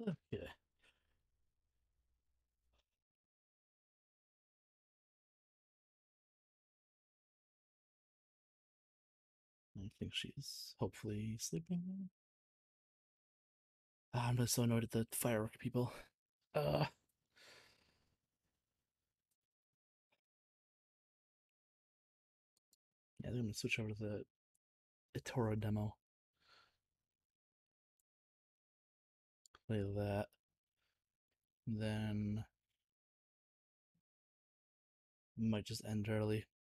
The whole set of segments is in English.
Okay. I think she's hopefully sleeping. Ah, I'm just so annoyed at the firework people. Uh. Yeah, they're gonna switch over to the Itorah demo. Play that. Then might just end early.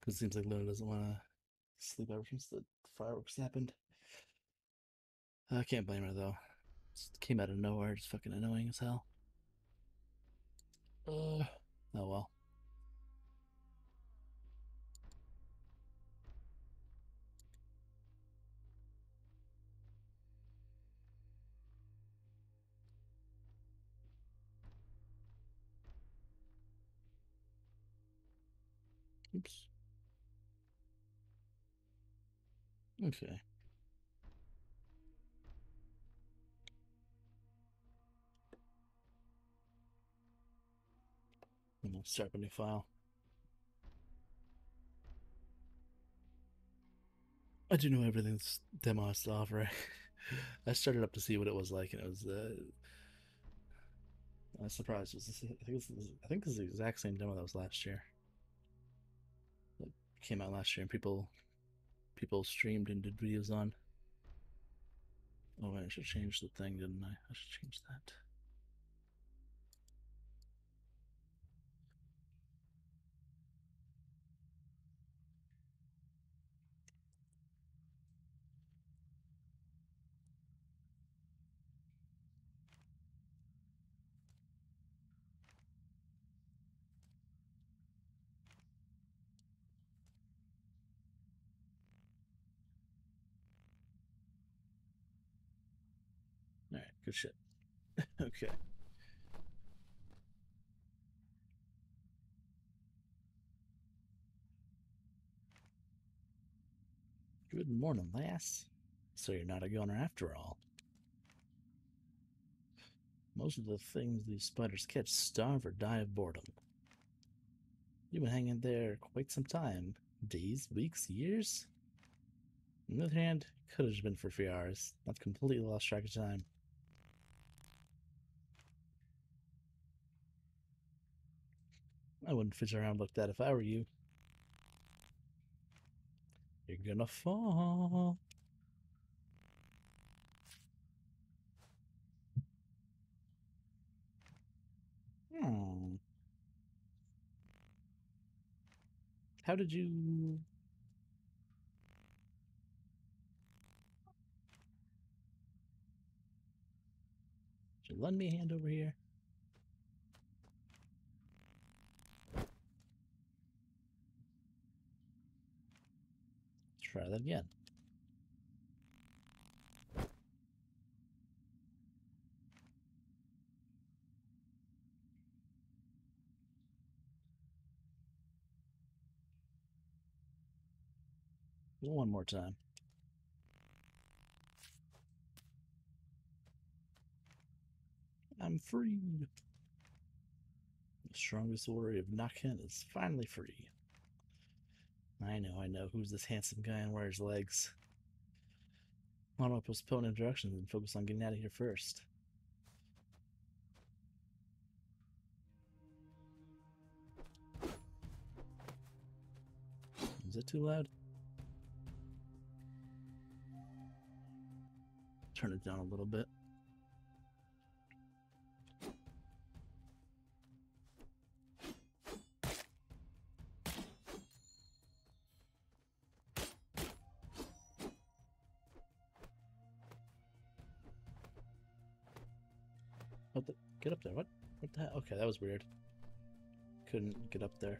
Because it seems like Luna doesn't want to sleep ever since the fireworks happened. I can't blame her though. Just came out of nowhere, just fucking annoying as hell. Uh, oh well. Oops. Okay. And we'll start a new file. I do know everything's demo has to offer. I started up to see what it was like, and it was. Uh, I was surprised. It was, I think I think this is the exact same demo that was last year. Came out last year, and people people streamed and did videos on. Oh, I should change the thing, didn't I? I should change that. Alright, good shit. okay. Good morning, lass. So you're not a goner after all. Most of the things these spiders catch starve or die of boredom. You've been hanging there quite some time. Days, weeks, years? On the other hand, could have been for a few hours. I've completely lost track of time. I wouldn't fidget around like that if I were you. You're gonna fall. Hmm. How did you... Should you lend me a hand over here? Try that again. One more time. I'm free. The strongest warrior of Nakin is finally free. I know, I know. Who's this handsome guy and where's legs? Why don't I postpone introductions and focus on getting out of here first? Is it too loud? Turn it down a little bit. That was weird. Couldn't get up there.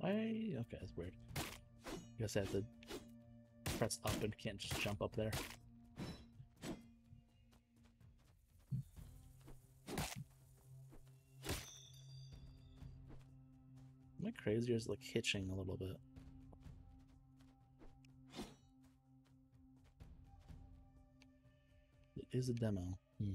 Why? Okay, that's weird. Guess I have to press up and can't just jump up there. Am I crazy or is it like hitching a little bit? It is a demo. Hmm.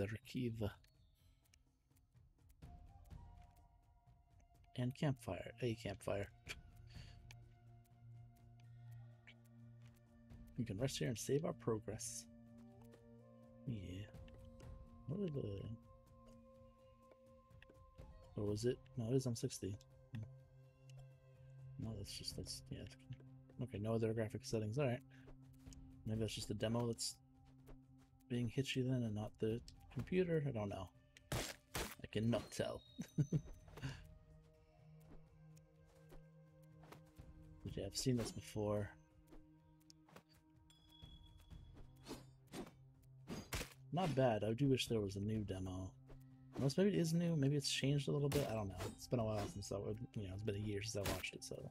Space Archive. And campfire. A campfire. We can rest here and save our progress. Yeah. What are the... Was it? No, it is on 60. Hmm. No, that's just, that's, yeah. Okay, no other graphic settings. Alright. Maybe that's just a demo that's being hitchy then and not the computer? I don't know. I cannot tell. but yeah, I've seen this before. Not bad. I do wish there was a new demo. Unless maybe it is new, maybe it's changed a little bit. I don't know. It's been a while since I you know, it's been a year since I watched it, so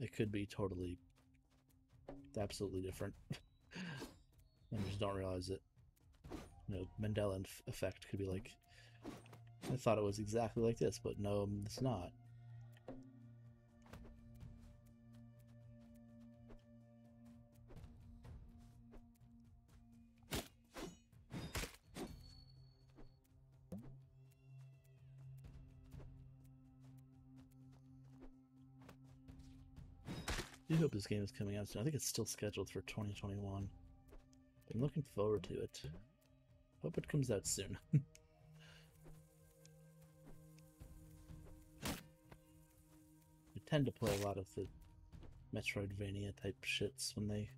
it could be totally absolutely different. and just don't realize it. You know, Mandela effect could be like, I thought it was exactly like this, but no, it's not. I hope this game is coming out soon. I think it's still scheduled for 2021. I'm looking forward to it. Hope it comes out soon. I tend to play a lot of the Metroidvania type shits when they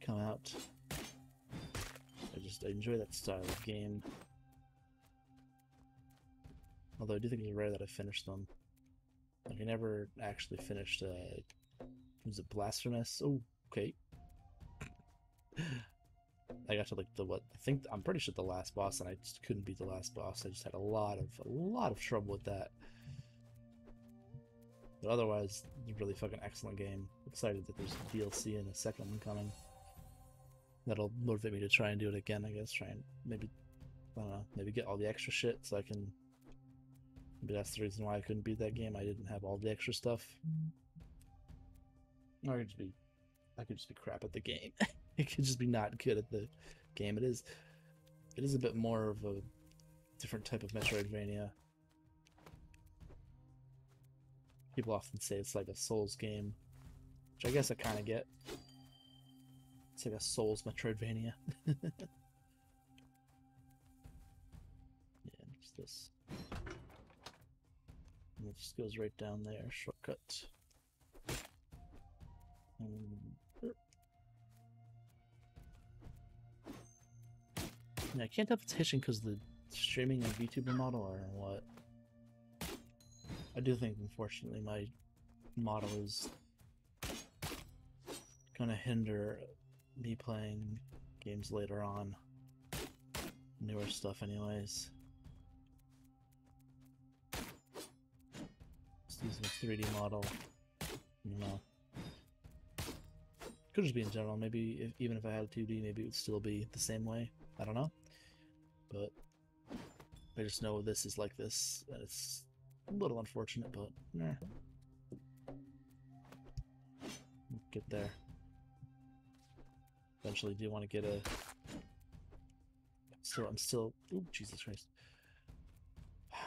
come out. I just I enjoy that style of game. Although I do think it's rare that I finished them. Like I never actually finished uh was it Blasphemous? Oh, okay. I got to like the what I think I'm pretty sure the last boss, and I just couldn't beat the last boss. I just had a lot of a lot of trouble with that. But otherwise, really fucking excellent game. Excited that there's DLC and a second one coming. That'll motivate me to try and do it again. I guess try and maybe I don't know, maybe get all the extra shit so I can. Maybe that's the reason why I couldn't beat that game. I didn't have all the extra stuff. I could just be, I could just be crap at the game. it could just be not good at the game. It is it is a bit more of a different type of Metroidvania. People often say it's like a Souls game, which I guess I kind of get. It's like a Souls Metroidvania. yeah, just this. And it just goes right down there, shortcut. Yeah, I can't tell if it's hitching because the streaming and VTuber model or what. I do think, unfortunately, my model is gonna hinder me playing games later on. Newer stuff, anyways. Just using a 3D model, you know. Could just be in general. Maybe if, even if I had a 2D, maybe it would still be the same way. I don't know but I just know this is like this, and it's a little unfortunate, but eh. Get there. Eventually, do want to get a. So I'm still. Oh Jesus Christ!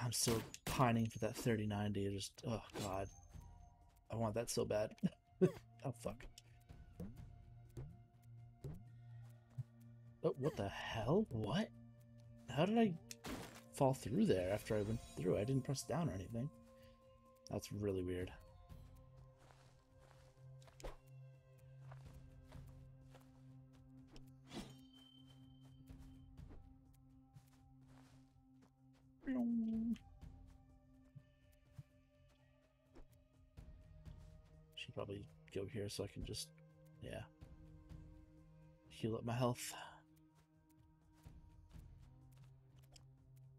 I'm still pining for that 3090. Just oh god, I want that so bad. oh fuck. Oh, what the hell? What? How did I fall through there after I went through? I didn't press down or anything. That's really weird. Should probably go here so I can just, yeah, heal up my health.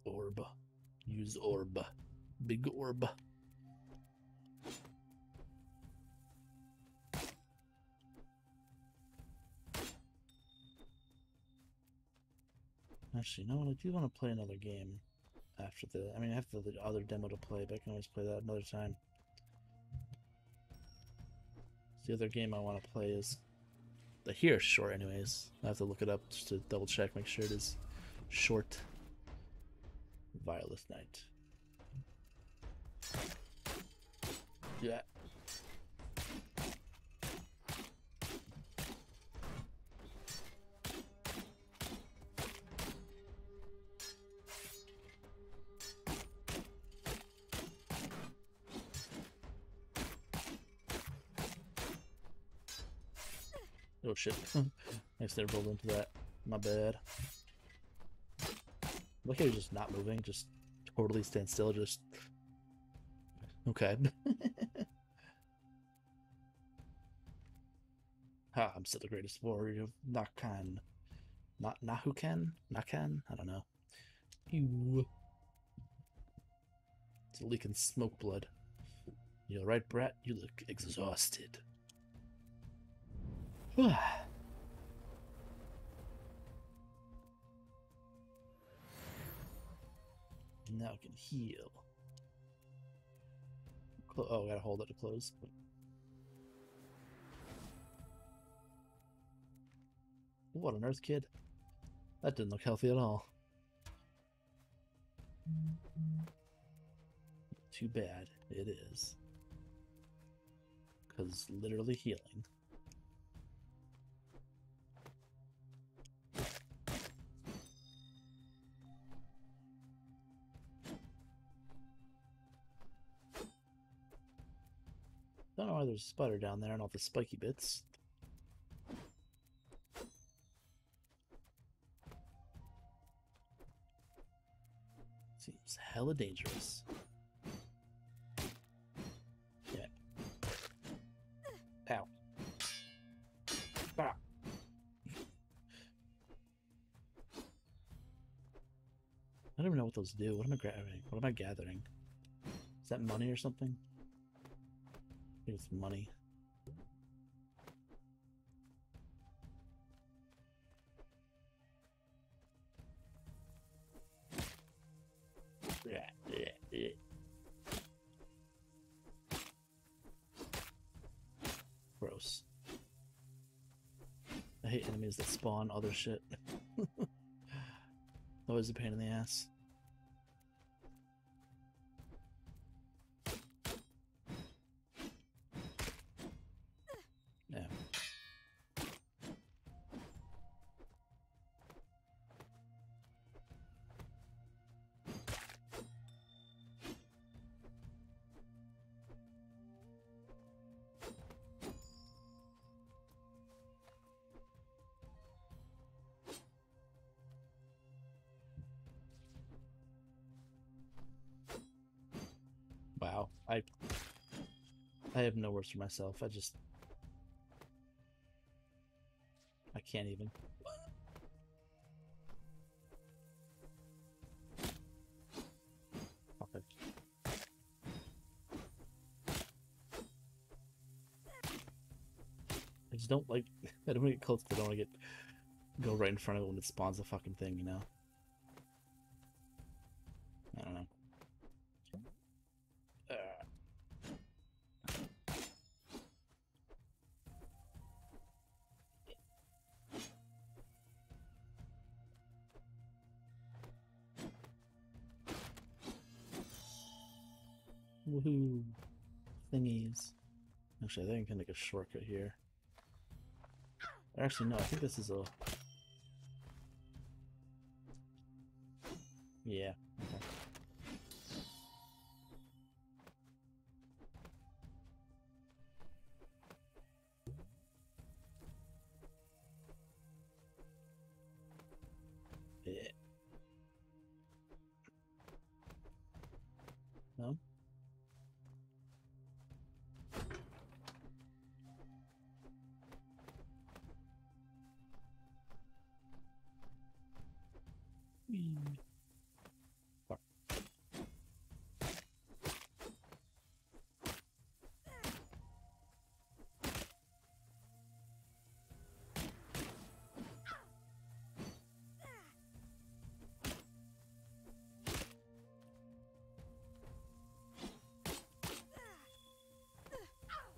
Orb. Use orb. Big orb. Actually, no. I do want to play another game after the. I mean, I have the other demo to play, but I can always play that another time. The other game I want to play is. The here short, anyways. I have to look it up just to double check, make sure it is short. Violet Knight. Yeah. Oh shit. I just rolled into that. My bad. Look at just not moving, just totally stand still, just Okay. ha, ah, I'm still the greatest warrior of Nakan. Not Nahucan? Nakan? I don't know. Ew. It's leaking smoke blood. You're alright, Brat? You look exhausted. now can heal. Cl oh, I gotta hold it to close. What on earth, kid? That didn't look healthy at all. Too bad it is. Because literally healing. There's a spider down there and all the spiky bits. Seems hella dangerous. Yeah. Ah. I don't even know what those do. What am I grabbing? What am I gathering? Is that money or something? It's money. Gross. I hate enemies that spawn other shit. Always a pain in the ass. Wow. I I have no words for myself. I just I can't even. Okay. I just don't like I don't want to get close I don't want to get go right in front of it when it spawns the fucking thing, you know? Actually, I think I can make a shortcut here. Actually, no, I think this is a... Yeah,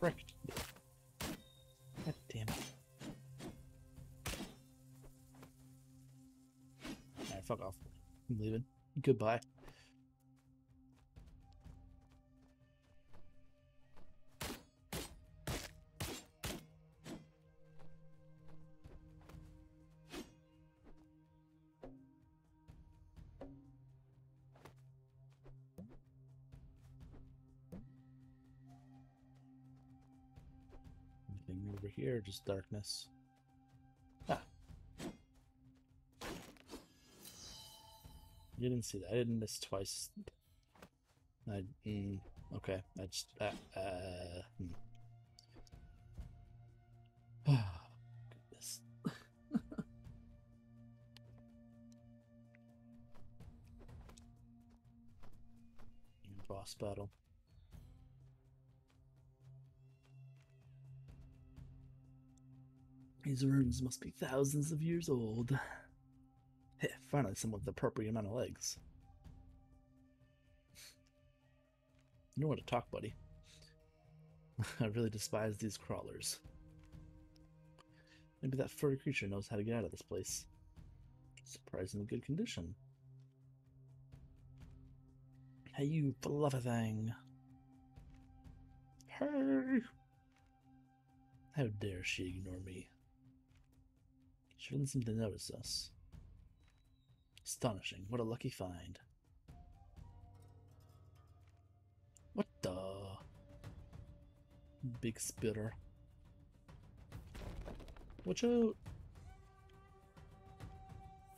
Frick. God damn it. Alright, fuck off. I'm leaving. Goodbye. Just darkness. Ah. You didn't see that. I didn't miss twice. I, mm, okay. I just, uh, uh, hmm. Goodness. Boss battle. These runes must be thousands of years old. Hey, finally some with the appropriate amount of legs. You know what to talk, buddy. I really despise these crawlers. Maybe that furry creature knows how to get out of this place. Surprisingly good condition. Hey, you fluffy thing. Hey! How dare she ignore me? She doesn't seem to notice us. Astonishing. What a lucky find. What the? Big spitter. Watch out!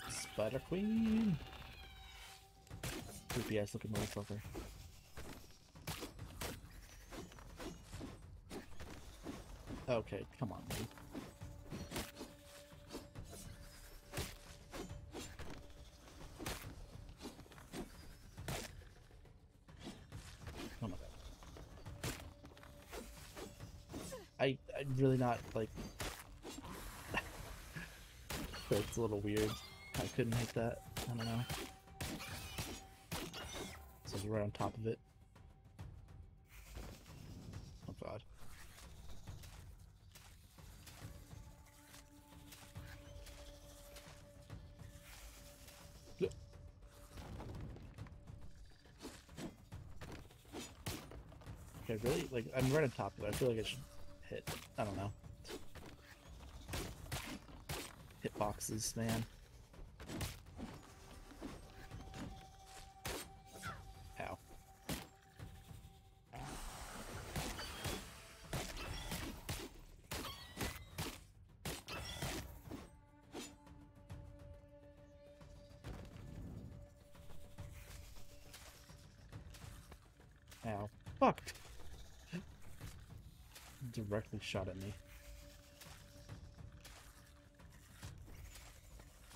Spider Queen! Creepy ass looking motherfucker. Okay, come on, man. Oh my god. I I'm really not like it's a little weird. I couldn't hit that. I don't know. So it's right on top of it. Oh god. Okay, really? Like, I'm right on top of it. I feel like I should hit. I don't know. Hit boxes, man. Directly shot at me.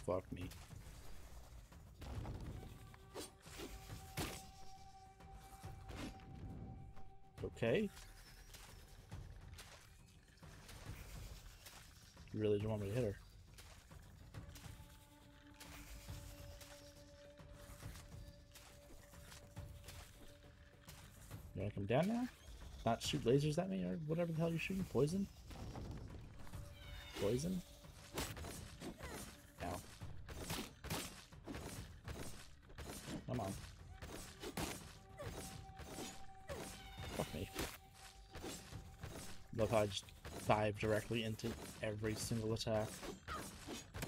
Fuck me. Okay. You really don't want me to hit her. You wanna come down now? Not shoot lasers at me or whatever the hell you're shooting? Poison? Poison? Ow. Come on. Fuck me. Love how I just dive directly into every single attack.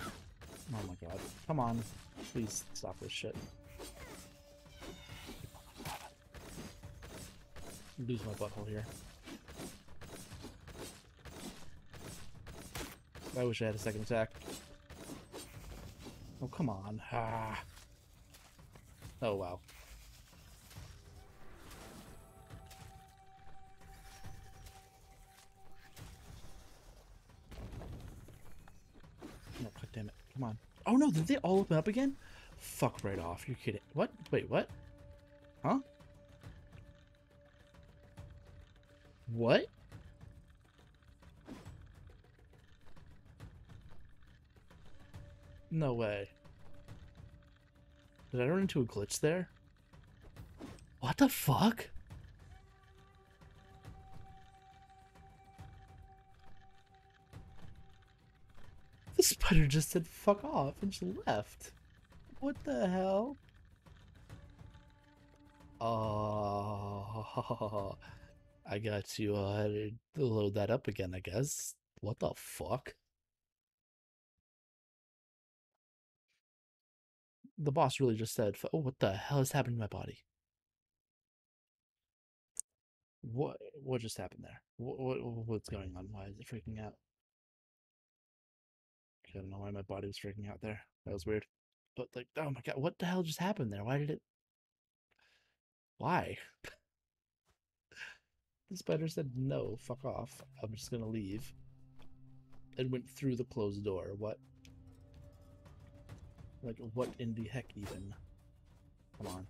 Oh my god. Come on. Please stop this shit. Lose my butthole here. I wish I had a second attack. Oh, come on. Ah. Oh, wow. No, god damn it. Come on. Oh no, did they all open up again? Fuck right off. You're kidding. What? Wait, what? Huh? What? No way. Did I run into a glitch there? What the fuck? The spider just said fuck off and just left. What the hell? Oh. I got to uh, load that up again, I guess. What the fuck? The boss really just said, oh, what the hell is happening to my body? What what just happened there? What, what what's going on? Why is it freaking out? I don't know why my body was freaking out there. That was weird. But like, oh my god, what the hell just happened there? Why did it? Why? the spider said no. Fuck off. I'm just gonna leave. And went through the closed door. What? Like, what in the heck even? Come on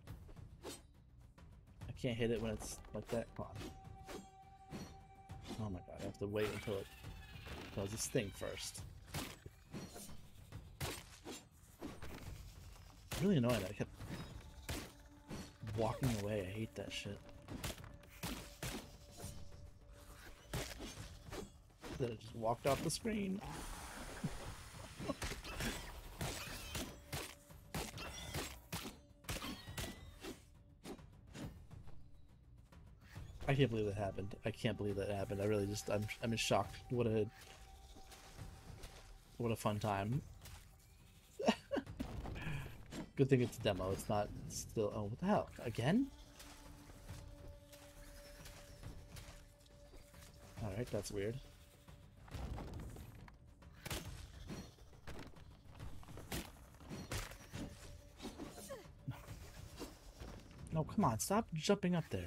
I can't hit it when it's like that. Come on. Oh my god, I have to wait until it does its thing first. really annoying I kept walking away. I hate that shit. That it just walked off the screen. I can't believe that happened. I can't believe that happened. I really just I'm I'm in shock. What a what a fun time. Good thing it's a demo. It's not still. Oh, what the hell? Again? All right, that's weird. Come on, stop jumping up there.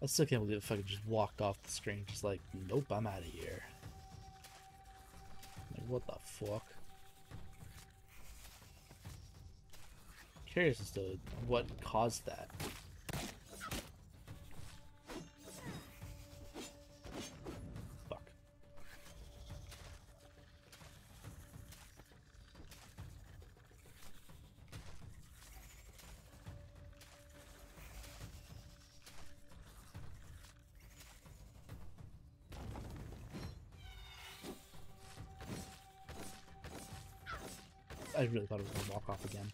I still can't believe if I could just walked off the screen, just like, nope, I'm out of here. Like, what the fuck? Curious as to what caused that. I really thought it was gonna walk off again.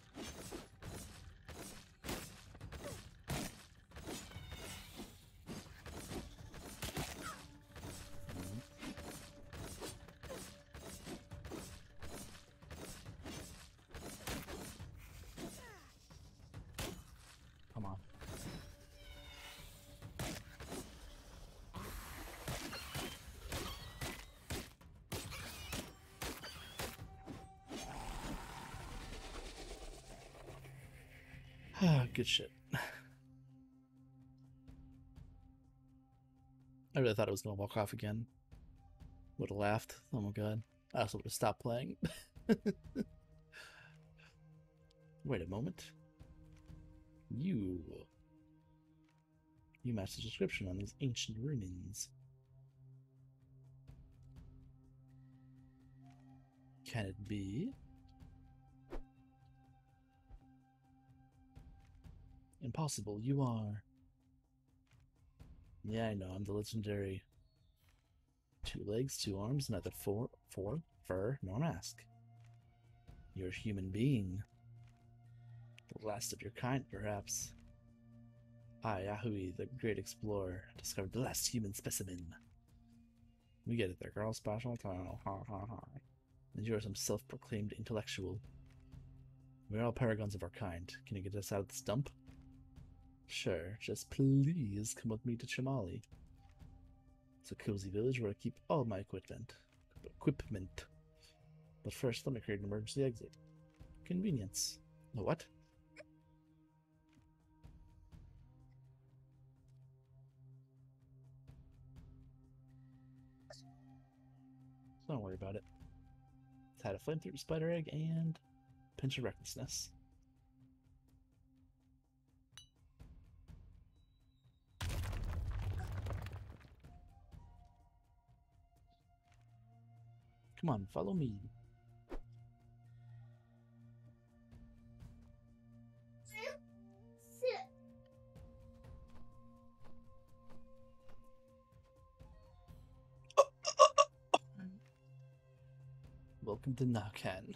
Good shit. I really thought it was gonna walk off again. Would have laughed. Oh my god. I also would have stopped playing. Wait a moment. You. You match the description on these ancient ruins. Can it be? Impossible, you are. Yeah, I know, I'm the legendary. Two legs, two arms, neither four, four, fur, nor mask. You're a human being. The last of your kind, perhaps. Ah, I, Yahui, the great explorer, discovered the last human specimen. We get it there, girl. Special tunnel. Ha ha ha. And you're some self-proclaimed intellectual. We're all paragons of our kind. Can you get us out of this dump? Sure, just please come with me to Chamali. It's a cozy village where I keep all my equipment. Equipment. But first, let me create an emergency exit. Convenience. What? Don't worry about it. It's had a flamethrower spider egg and pinch of recklessness. Come on, follow me. Welcome to Nakan.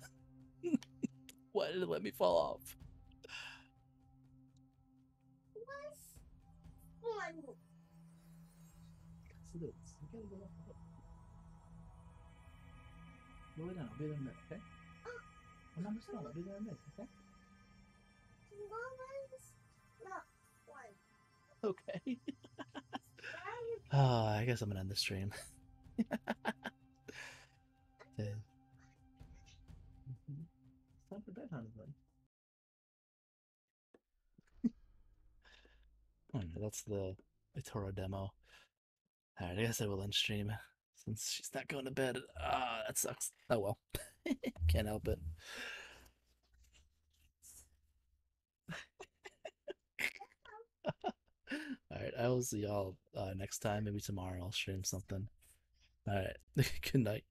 Why did it let me fall off? Yes, it is. You gotta go off. Go lay down. I'll be there in a minute, okay? I'm not just I'll be there in a minute, okay? Okay. Ah, I guess I'm gonna end the stream. Okay. Mhm. It's time for bun. Alright, that's the Itorah demo. Alright, I guess I will end stream since she's not going to bed. Ah, that sucks. Oh well. Can't help it. Alright, I will see y'all uh, next time. Maybe tomorrow I'll stream something. Alright, good night.